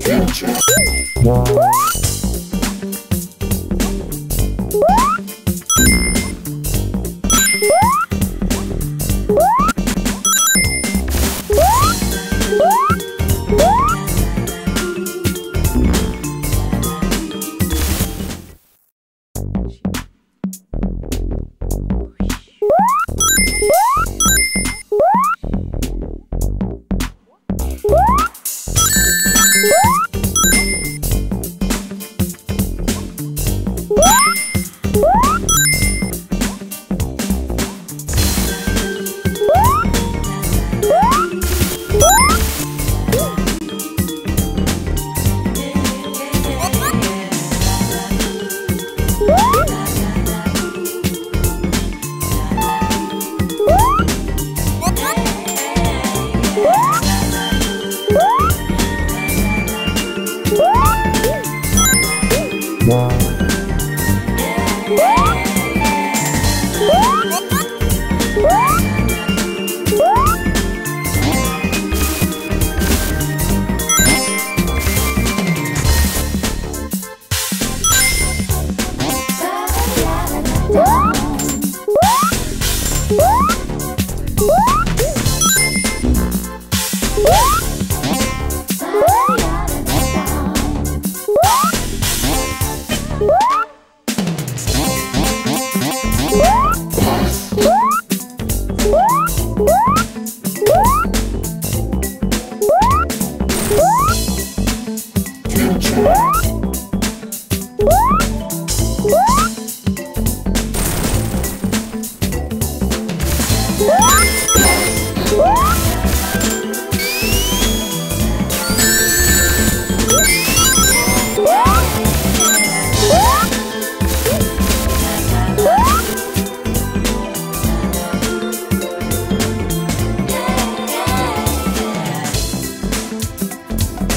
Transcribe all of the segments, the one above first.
Future. Música Woo!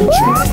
What?